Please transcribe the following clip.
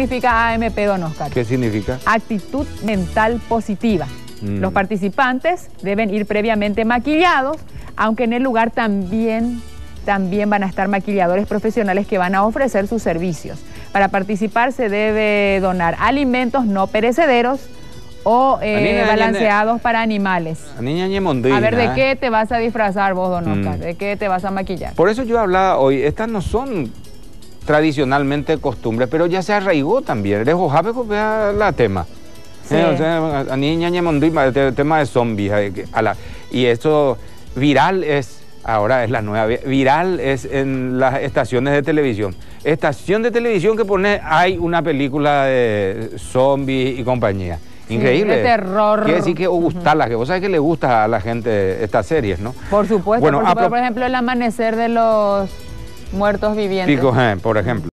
significa AMP, don Oscar? ¿Qué significa? Actitud mental positiva. Mm. Los participantes deben ir previamente maquillados, aunque en el lugar también, también van a estar maquilladores profesionales que van a ofrecer sus servicios. Para participar se debe donar alimentos no perecederos o eh, balanceados para animales. A ver, ¿de qué te vas a disfrazar vos, don Oscar? Mm. ¿De qué te vas a maquillar? Por eso yo hablaba hoy, estas no son tradicionalmente costumbres, pero ya se arraigó también. Eres ojabe, pues, vea la tema. Sí. Eh, o sea, a niña Ñemondina, el te- tema de zombies. que- a la- y esto viral es, ahora es la nueva, vi- viral es en las estaciones de televisión. Estación de televisión que pone, hay una película de zombies y compañía. Sí, Increíble. de terror. Quiere decir que gustarla, que vos sabés que le gusta a la gente estas series, ¿no? Por supuesto, Bueno, por, supuesto, por ejemplo, el amanecer de los muertos vivientes. Pico, eh, por ejemplo.